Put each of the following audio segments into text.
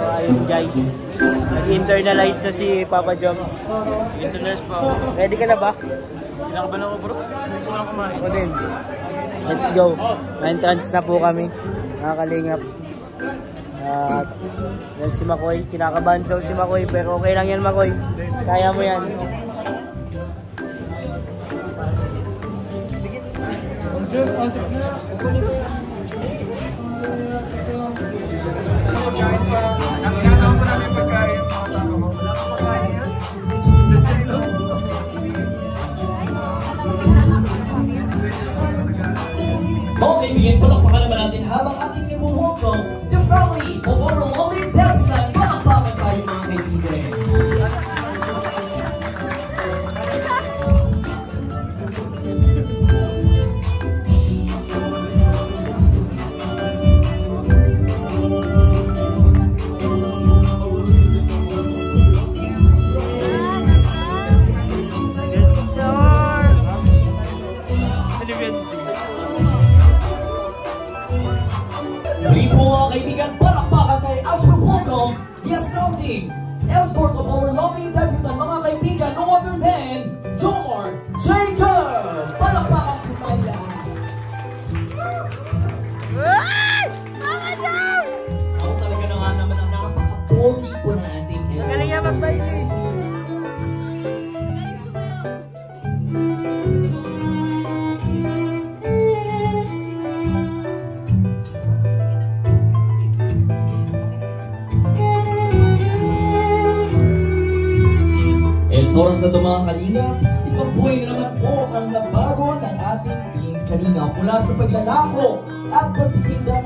ayun guys. Nag-internalize na si Papa Joms. Internals pa ako. Ready ka na ba? Kinakabalan ako bro. Gusto na kumain. Ako din. Let's go. Entrance na po kami. Mga kalingap. At yan si Makoy. Kinakabahan daw si Makoy. Pero okay lang yan Makoy. Kaya mo yan. Nakakatawa Mga kaibigan, And sa oras na ito mga kalinga, isang buhay na naman po ang nabago ng ating team kalinga mula sa paglalako at pagtitinda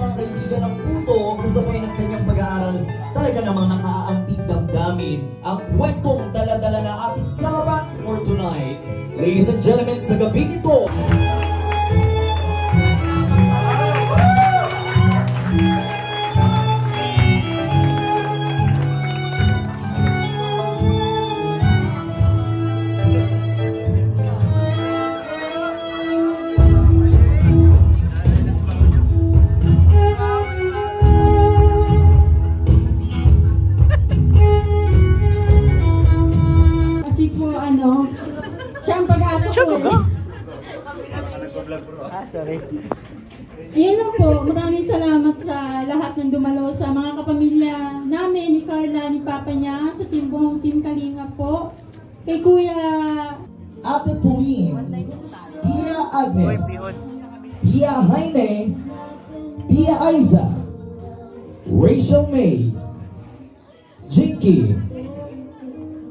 Jinky,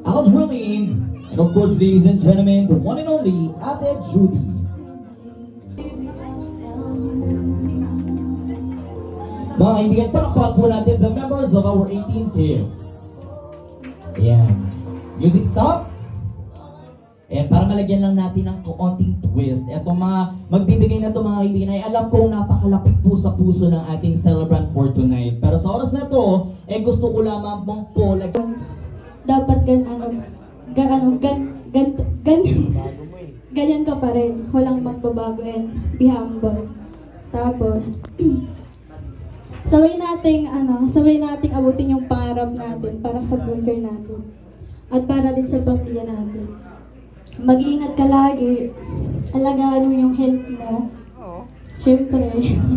Aldrelline, and of course, ladies and gentlemen, the one and only Ate Judy. Mga kaibigan, palakpakan po natin the members of our 18 kids. Ayan. Music stop. Ayan, para malagyan lang natin ng konting twist. Eto mga magbibigay na to mga kaibigan ay alam kong napakalapit po sa puso ng ating celebrant for tonight. Pero sa oras na to, eh gusto ko lamang pong po lag- dapat gan ano, gan ano, gan, gan, gan, ganyan ka pa rin. Walang magbabago and be humble. Tapos, sabay nating ano, sabay nating abutin yung pangarap natin para sa bunker natin. At para din sa pamilya natin. Mag-iingat ka lagi. Alagaan mo yung health mo. Siyempre,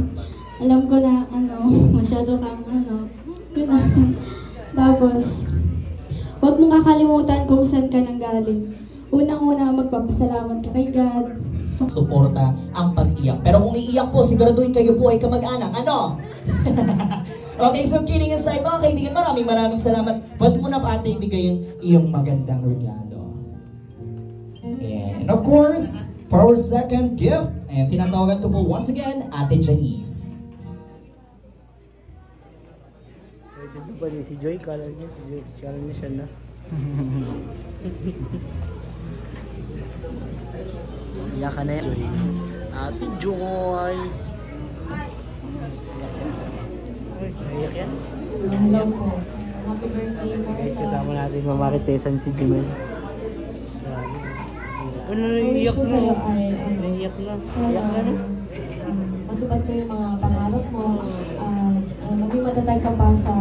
alam ko na ano, masyado kang ano. Yun na. Tapos, huwag mong kakalimutan kung saan ka nanggaling. Unang-una, magpapasalamat ka kay God. Sa suporta ang pag-iyak. Pero kung iiyak po, siguraduhin kayo po ay kamag-anak. Ano? okay, so kidding aside, mga kaibigan, maraming maraming salamat. Ba't mo na pa ate ibigay yung iyong magandang regalo? And of course, for our second gift, and tinatawagan ko po once again, Ate Janice. Pwede ba ba ni si Joy? Kala niya si Joy. Kala niya siya na. Iyak ka na yan. Joy. Ate Joy. Ay, naiyak yan. Hello po. Happy birthday, Guys, Carla. kasama natin mamaritesan si Jumel. Ano, ko na. sa'yo ay, ano, Naiiyak na. Sana na na. um, matupad ko yung mga pangarap mo at uh, maging matatag ka pa sa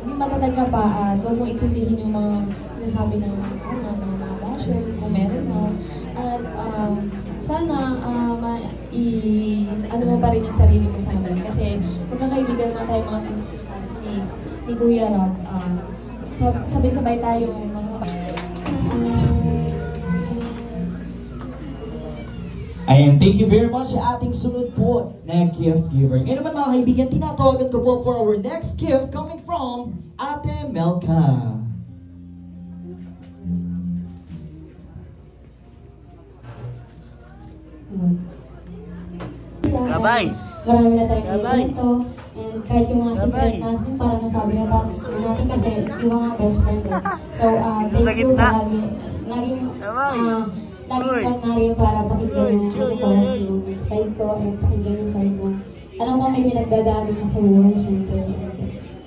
ano, magpatag ka pa at huwag mong itindihin yung mga sinasabi ng ano, ng mga basher, kung meron man. At um, sana ah, ma, i, ano mo pa rin yung sarili mo sa amin. Kasi magkakaibigan naman tayo mga ni, ni Kuya Rob. ah, sab- sabay-sabay tayong mga Ayan, thank you very much sa ating sunod po na gift giver. Ngayon naman mga kaibigan, tinatawagan ko po for our next gift coming from Ate Melka. Gabay! Marami na tayong Gabay. kwento. Kahit yung mga secret Gabay. natin, parang nasabi na natin, kasi yung mga best friend ko. So, uh, thank you palagi. Laging, uh, laging nariyan para pakinggan uy, ano ko, yung side ko and pakinggan yung side mo. Alam ko may pinagdadaanan ka sa buhay, syempre.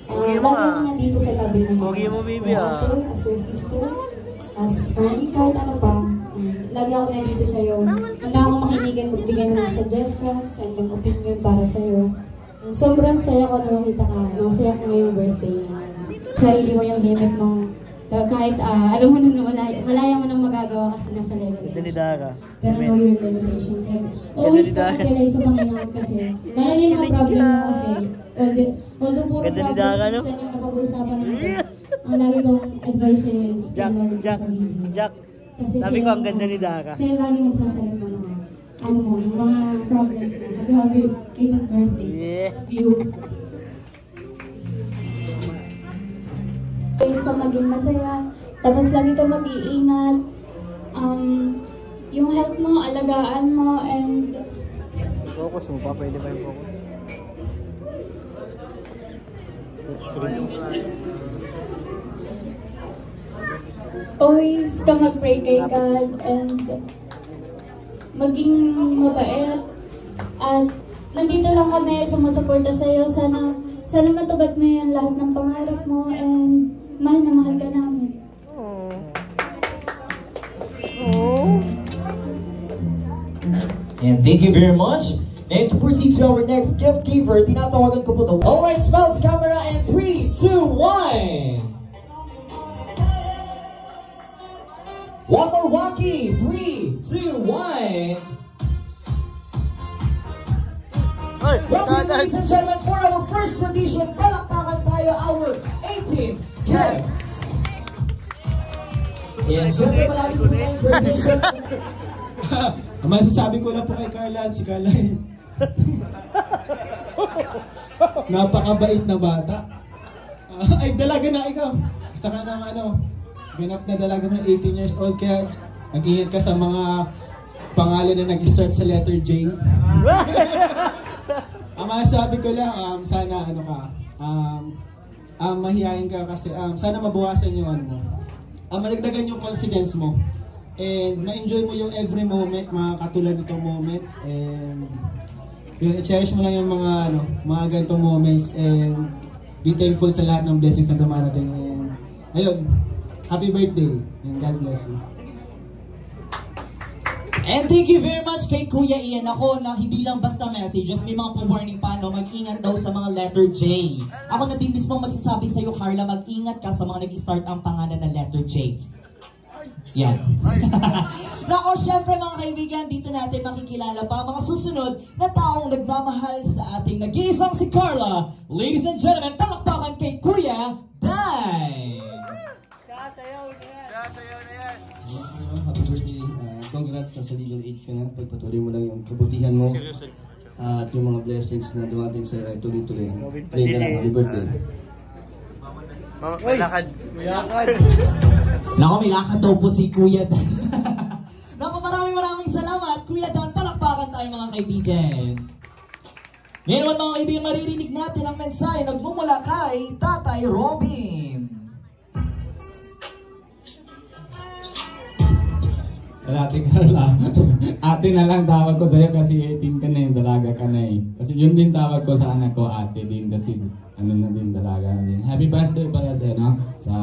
Uh, lagi mo, ah. mo nandito sa tabi mo. Pogi mo, baby, ah. As your sister, as friend, kahit ano pa. Mm, Lagi ako nandito sa'yo. Handa ako makinigan, magbigay ng suggestions and ng opinion para sa'yo. Sobrang saya ko na makita ka. Masaya ko ngayong birthday. Sarili mo yung limit mo. Kahit ah, alam mo na malaya, malaya mo nang magagawa kasi nasa level Ganda ni age. Dara. Pero know your limitations. And always ka realize sa Panginoon kasi. Lalo na yung mga problem mo kasi. Although, although puro problems no? minsan yung napag-uusapan natin. Ang lagi kong advice is Jack, Jack. Jack. Kasi Sabi ko, ang ganda ni Dara. Yung lagi magsasalit mo naman. Ano mo, yung mga problems mo. Sabi, happy kailan birthday. Yeah. Love you. Ways ka maging masaya. Tapos lagi ka mag-iingat. Um, yung health mo, alagaan mo, and Focus mo pa, pwede ba yung focus? always ka mag-pray kay God, and maging mabait. At nandito lang kami, sumusuporta sa'yo. Sana, sana matubad mo yung lahat ng pangarap mo, and mahal na mahal ka namin. And thank you very much. And to proceed to our next gift giver, tinatawagan ko po to. Alright, smells camera and 3, 2, 1. One more walkie. 3, 2, 1. Ay, Welcome, ladies and gentlemen, for our first tradition. Palakpakan tayo our 18th guest. And syempre marami po tayong traditions. Masasabi ko lang po kay Carla, si Carla ay napakabait na bata. Ah, ay, dalaga na ikaw. Isa ka ng ano, ganap na dalaga ng 18 years old, kaya mag-ingat ka sa mga pangalan na nag-start sa letter J. Ang masasabi ko lang, um, sana ano ka, um, um, mahihayin ka kasi um, sana mabawasan yung ano mo. Um, malagdagan yung confidence mo. And ma-enjoy mo yung every moment, mga katulad nitong moment. And yun, cherish mo lang yung mga ano, mga ganitong moments and be thankful sa lahat ng blessings na dumarating. And ayun, happy birthday and God bless you. And thank you very much kay Kuya Ian. Ako na hindi lang basta messages, may mga pa-warning pa, no? Mag-ingat daw sa mga letter J. Ako na din mismo magsasabi sa'yo, Carla, mag-ingat ka sa mga nag-start ang pangalan na letter J. Yan. Nako, syempre mga kaibigan, dito natin makikilala pa ang mga susunod na taong nagmamahal sa ating nag-iisang si Carla. Ladies and gentlemen, palakpakan kay Kuya Dai. Happy birthday. Uh, congrats sa legal age ka na. Pagpatuloy mo lang yung kabutihan mo. at yung mga blessings na dumating sa iyo ay tuloy-tuloy. Pray ka lang. Happy birthday. Oh, may lakad. May lakad. Nako, may lakad daw po si Kuya Dan. Nako, maraming maraming salamat. Kuya Dan, palakpakan tayo mga kaibigan. Ngayon naman mga kaibigan, maririnig natin ang mensahe nagmumula kay Tatay Robin. Wala, ate Carla. ate na lang tawag ko sa'yo kasi 18 ka na yung dalaga ka na eh. Kasi yun din tawag ko sa anak ko, ate din kasi ano na din, dalaga na din. Happy birthday pala sa'yo, no? Sa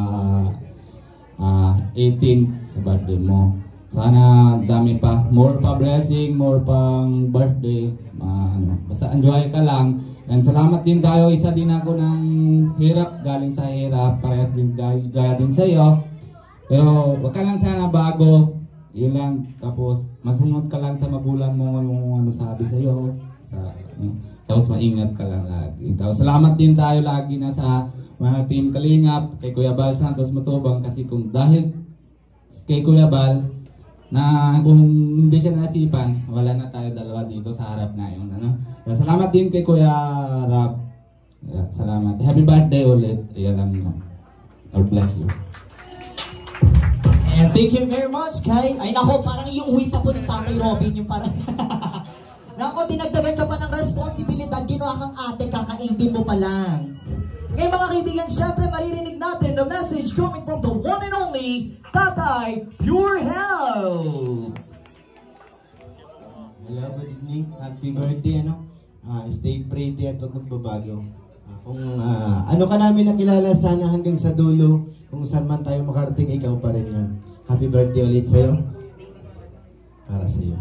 ah 18 sa birthday mo. sana dami pa, more pa blessing, more pang birthday, ma, ano, basta enjoy ka lang. And salamat din tayo, isa din ako ng hirap, galing sa hirap, parehas din gaya din sa iyo. Pero wag ka lang sana bago, yun lang. Tapos masunod ka lang sa magulang mo yung ano sabi sa iyo. Sa, ano, tapos maingat ka lang lagi. Tapos salamat din tayo lagi na sa mga team Kalingap, kay Kuya Bal Santos Matubang kasi kung dahil kay Kuya Bal, na kung hindi siya nasipan, wala na tayo dalawa dito sa harap ngayon. Ano? Salamat din kay Kuya Rab. Salamat. Happy birthday ulit. Ayan lang. God bless you. And thank you very much, Kai. Ay nako, parang yung uwi pa po ni Tatay Robin, yung parang... nako, dinagdagan ka pa ng responsibilidad, ginawa kang ate, kakaibin mo pa lang. Ngayon mga kaibigan, syempre maririnig natin the message coming from the one and only Tatay Pure Health. Hello, good evening. Happy birthday, ano? Ah, stay pretty at huwag magbabago. Kung ah, ano ka namin nakilala, sana hanggang sa dulo, kung saan man tayo makarating, ikaw pa rin yan. Happy birthday ulit sa'yo. Para sa'yo.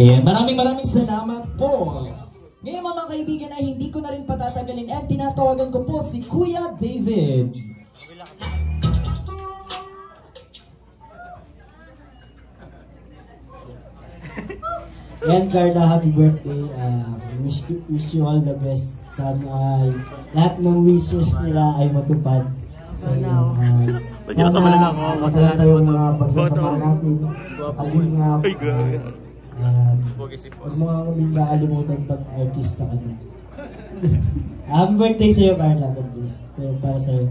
Ayan, maraming maraming salamat po. Ngayon mga kaibigan ay hindi ko na rin patatagalin at tinatawagan ko po si Kuya David. Yan, Carla, happy birthday. Uh, wish, you- wish you all the best. Sana ay lahat ng wishes nila ay matupad. So, uh, sana masaya tayo mga pagsasama natin sa kalingap. Uh, huwag mo kang hindi kakalimutan pag artista ka na. happy birthday sa'yo, Carla. God bless. Yung para sa'yo.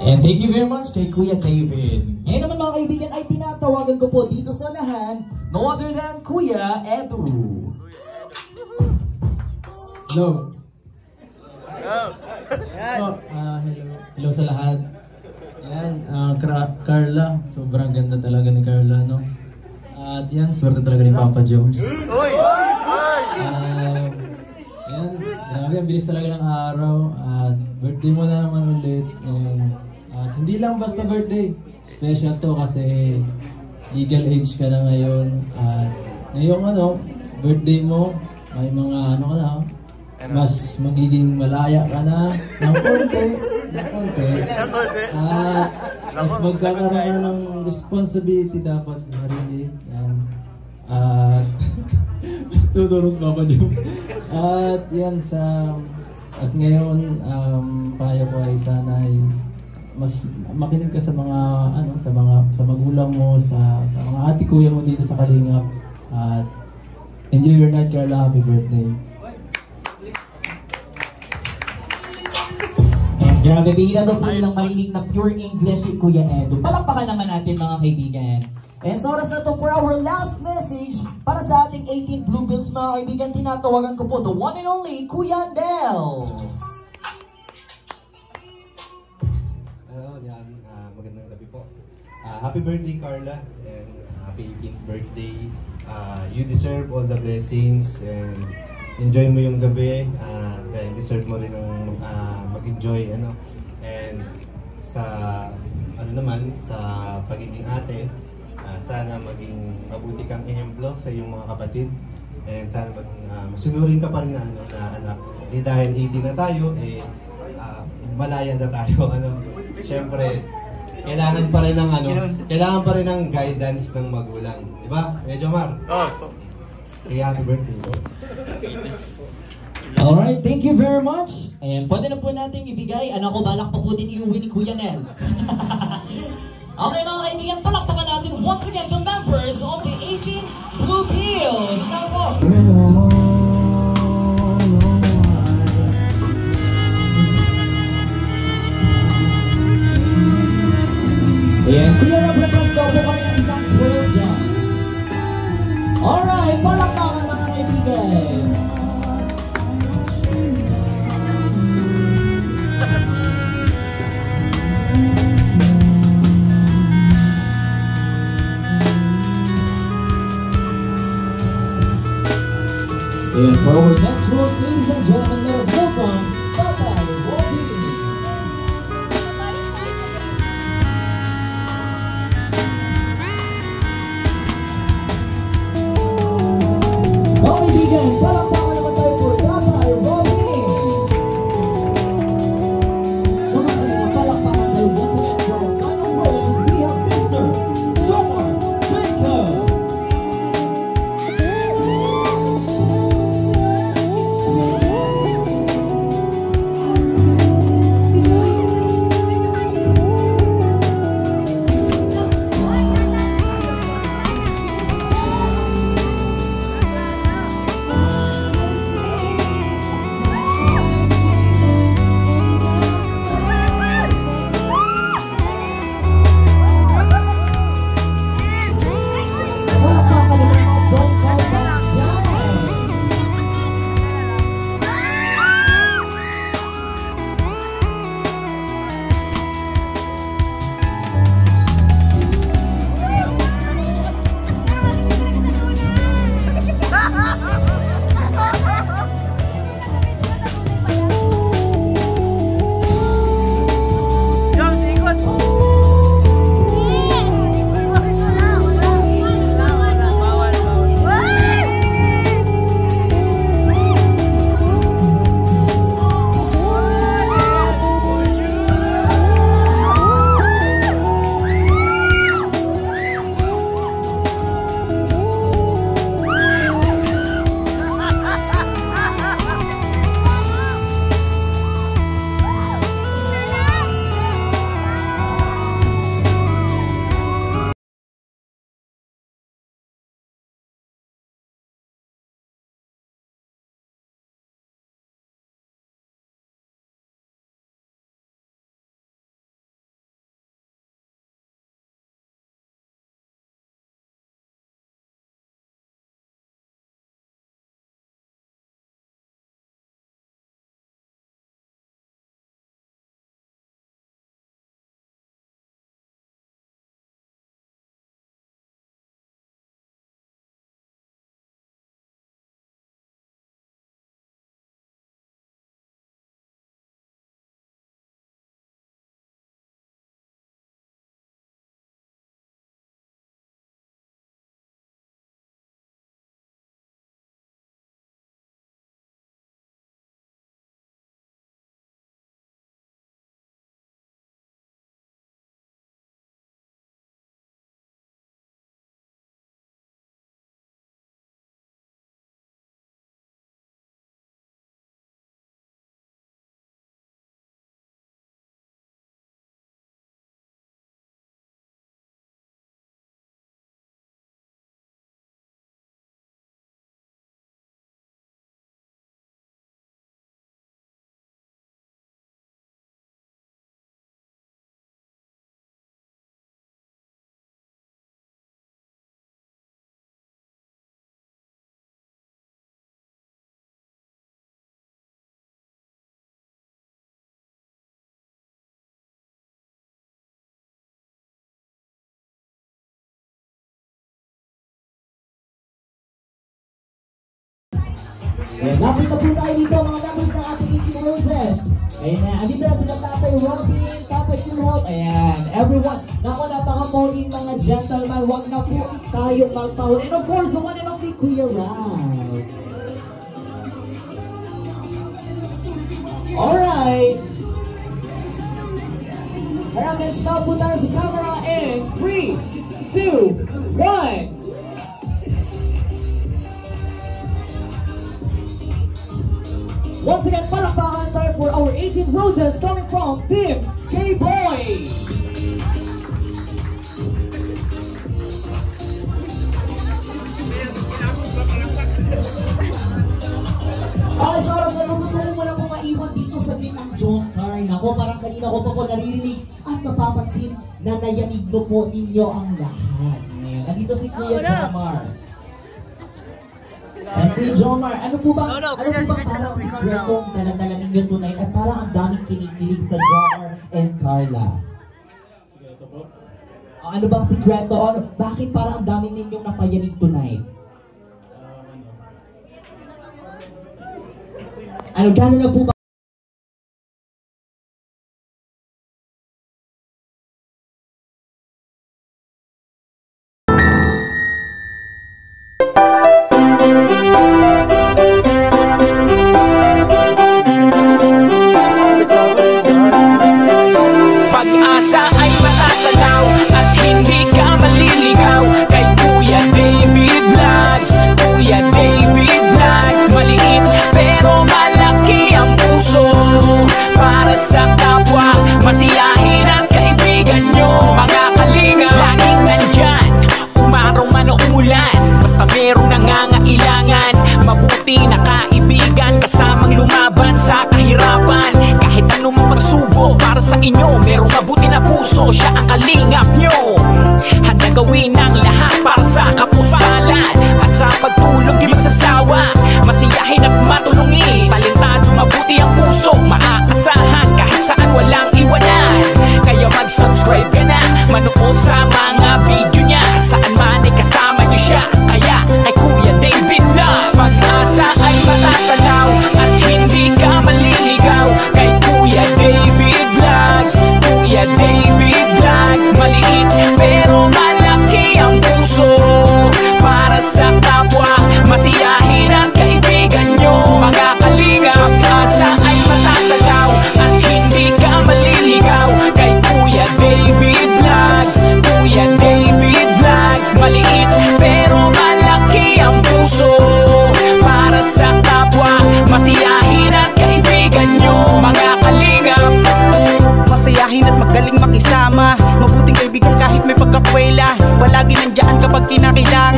And thank you very much kay Kuya David. Ngayon naman mga kaibigan ay tinatawagan ko po dito sa unahan, no other than Kuya Edu. Hello. Oh, ah, hello. Hello sa lahat. Yan, ah, Kra- Carla. Sobrang ganda talaga ni Carla, no? At yan, swerte talaga ni Papa Jones. Ah, yan, grabe, ang bilis talaga ng araw. At birthday mo na naman ulit. And, hindi lang basta birthday. Special to kasi legal age ka na ngayon. At ngayong ano, birthday mo, may mga ano ka na, mas magiging malaya ka na ng konti, ng konti. At mas magkakaroon ka ng responsibility dapat sa sarili. Yan. At tuturos Papa Jones. At yan sa at ngayon um, payo ko ay sana ay mas makinig ka sa mga ano sa mga sa magulang mo sa, sa mga ate kuya mo dito sa Kalingap at enjoy your night Carla happy birthday grabe, bihira daw po nilang marinig na pure English si Kuya Edu. Palakpakan naman natin mga kaibigan. And sa oras na to for our last message para sa ating 18 Bluebills mga kaibigan, tinatawagan ko po the one and only Kuya Del. Ah, happy birthday, Carla. And happy 18th birthday. Ah, you deserve all the blessings and enjoy mo yung gabi. Ah, dahil deserve mo rin ng ah, mag-enjoy. Ano? And sa ano naman, sa pagiging ate, ah, sana maging mabuti kang ehemplo sa iyong mga kapatid. And sana maging ah, masunurin ka pa rin na, ano, na anak. Hindi dahil 18 na tayo, eh, ah, malaya na tayo. Ano? Siyempre, kailangan pa rin ng ano, kailangan pa rin ng guidance ng magulang. Di ba? Medyo Mar? Oo. Kaya happy birthday. no? Alright, thank you very much. And pwede na po natin ibigay. Ano ko, balak pa po din iuwi ni Kuya Nel. okay mga kaibigan, palakpakan natin once again the members of the ninguém pela palavra. Ayan, lapit na po tayo dito mga members ng ating 18 Roses. Ayan andito na sila Tatay Robin, Tatay Philhelp. Ayan, everyone. Naku, napaka-pogi mga gentlemen. Huwag na po tayong magpahuli. And of course, the one and only Kuya Ralph. Alright. Alright, let's now po tayo sa camera in 3, 2, 1. Once again, palakpakan tayo for our 18 roses coming from Team K-Boy. Sa oras na gusto ko muna po maiwan dito sa bit ng Joker. Nako, parang kanina ko pa po naririnig at napapansin na nayanig po ninyo ang lahat. Ngayon, nandito si Kuya Jomar. And Kuya Jomar, ano po ba, ano po ba parang sikretong daladala ninyo tonight at parang ang daming kinikilig sa Jomar and Carla? Ah, Ano bang sikreto? Ano, bakit parang ang dami ninyong napayanig tonight? Ano, gano'n na po ba? Na puso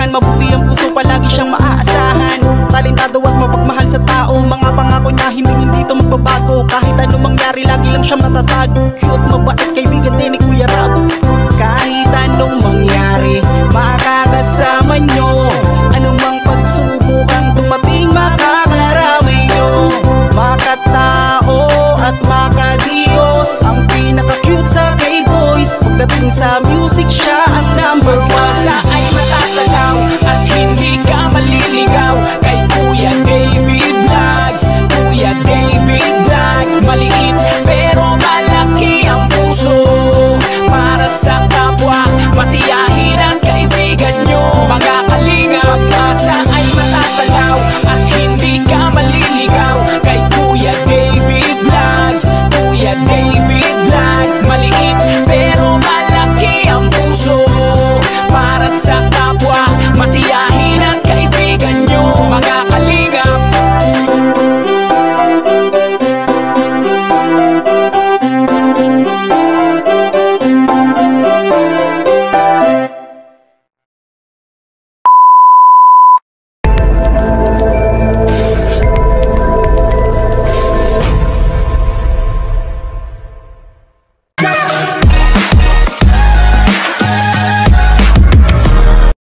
kinakailangan Mabuti ang puso palagi siyang maaasahan. Talentado at mapagmahal sa tao Mga pangako niya hindi hindi ito magbabago. Kahit anong mangyari lagi lang siya matatag. Cute mabait kaibigan din ni Kuya Rab Kahit anong mangyari Makakasama nyo Anumang pagsubok ang dumating Makakarami nyo Makatao at makadiyos Ang pinaka-cute sa K-Boys Pagdating sa passar.